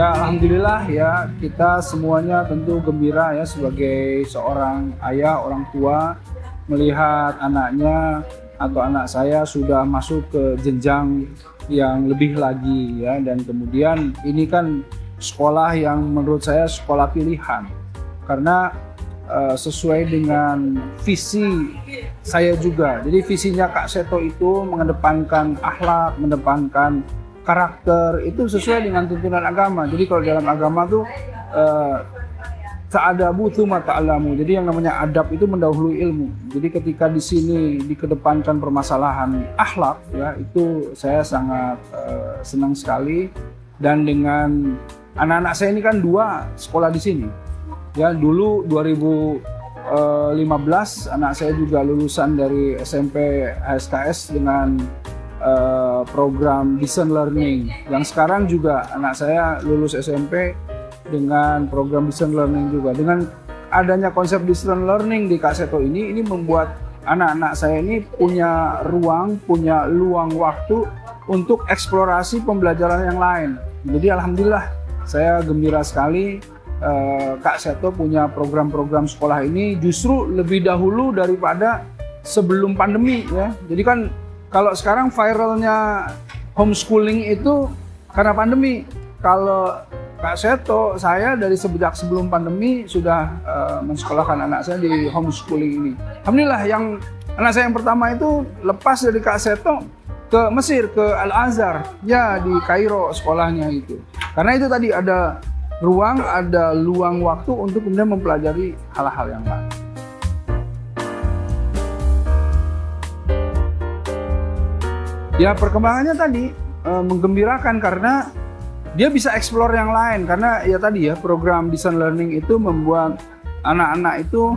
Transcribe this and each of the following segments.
Ya alhamdulillah ya kita semuanya tentu gembira ya sebagai seorang ayah orang tua melihat anaknya atau anak saya sudah masuk ke jenjang yang lebih lagi ya dan kemudian ini kan sekolah yang menurut saya sekolah pilihan karena uh, sesuai dengan visi saya juga. Jadi visinya Kak Seto itu mengedepankan akhlak, mengedepankan karakter itu sesuai dengan tuntunan agama. Jadi kalau dalam agama tuh uh, ta'adabu mata alamu. Jadi yang namanya adab itu mendahului ilmu. Jadi ketika di sini dikedepankan permasalahan akhlak ya itu saya sangat uh, senang sekali dan dengan anak-anak saya ini kan dua sekolah di sini. Ya dulu 2015 anak saya juga lulusan dari SMP HSKS dengan uh, program Distance Learning. Yang sekarang juga anak saya lulus SMP dengan program Distance Learning juga. Dengan adanya konsep Distance Learning di Kaseto ini ini membuat anak-anak saya ini punya ruang punya luang waktu untuk eksplorasi pembelajaran yang lain. Jadi alhamdulillah saya gembira sekali uh, Kak Seto punya program-program sekolah ini justru lebih dahulu daripada sebelum pandemi ya. Jadi kan kalau sekarang viralnya homeschooling itu karena pandemi. Kalau Kak Seto, saya dari sejak sebelum pandemi sudah uh, mensekolahkan anak saya di homeschooling ini. Alhamdulillah yang anak saya yang pertama itu lepas dari Kak Seto ke Mesir, ke Al-Azhar, ya di Kairo sekolahnya itu. Karena itu tadi ada ruang, ada luang waktu untuk kemudian mempelajari hal-hal yang lain. Ya perkembangannya tadi e, menggembirakan karena dia bisa explore yang lain. Karena ya tadi ya program design learning itu membuat anak-anak itu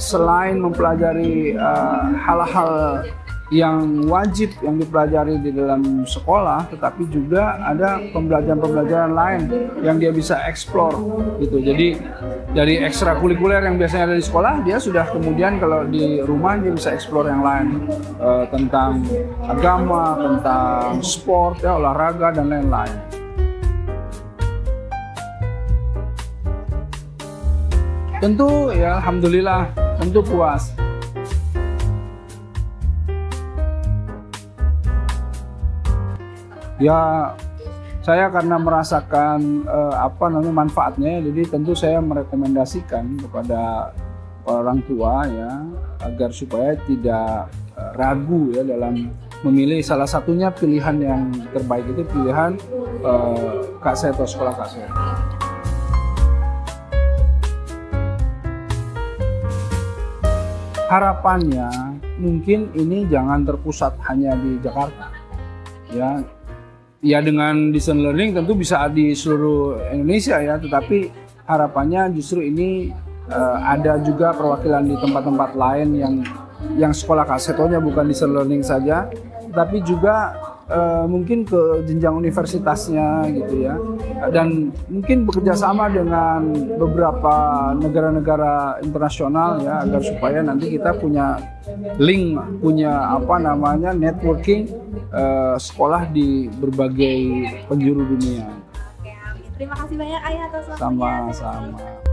selain mempelajari eh, hal-hal uh, yang wajib yang dipelajari di dalam sekolah, tetapi juga ada pembelajaran-pembelajaran lain yang dia bisa eksplor gitu. Jadi dari ekstrakurikuler yang biasanya ada di sekolah, dia sudah kemudian kalau di rumah dia bisa eksplor yang lain uh, tentang agama, tentang sport, ya olahraga dan lain-lain. Tentu ya alhamdulillah tentu puas ya saya karena merasakan uh, apa namanya manfaatnya jadi tentu saya merekomendasikan kepada orang tua ya agar supaya tidak uh, ragu ya dalam memilih salah satunya pilihan yang terbaik itu pilihan uh, Kak Seto sekolah Kak Seto. Harapannya mungkin ini jangan terpusat hanya di Jakarta. Ya, ya dengan desain learning tentu bisa di seluruh Indonesia ya, tetapi harapannya justru ini uh, ada juga perwakilan di tempat-tempat lain yang yang sekolah kasetonya bukan desain learning saja, tapi juga uh, mungkin ke jenjang universitasnya gitu ya dan mungkin bekerja sama dengan beberapa negara-negara internasional ya agar supaya nanti kita punya link punya apa namanya networking uh, sekolah di berbagai penjuru dunia. Terima kasih banyak Ayah atas waktunya. Sama-sama.